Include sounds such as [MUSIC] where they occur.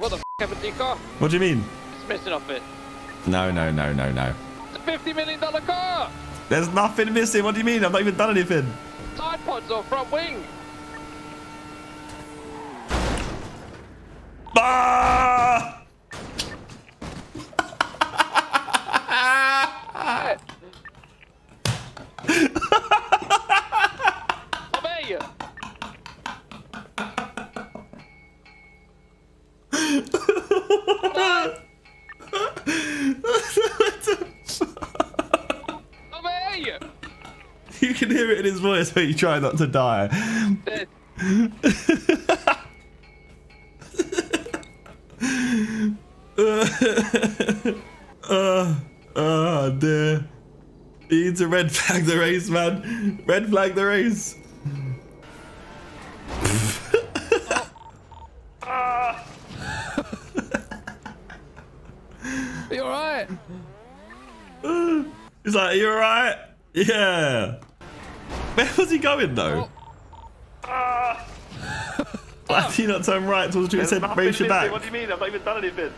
What the f happened to your car? What do you mean? It's missing off it. No, no, no, no, no. It's a $50 million car! There's nothing missing. What do you mean? I've not even done anything. Side pods or front wing. Ah! You can hear it in his voice when you try not to die. [LAUGHS] Uh, oh dear. He needs to red flag the race, man. Red flag the race. Are [LAUGHS] you alright? [GASPS] He's like, Are you alright? Yeah. Where was he going though? [LAUGHS] Why did he not turn right towards you and said race your back? What do you mean? I've not even done anything.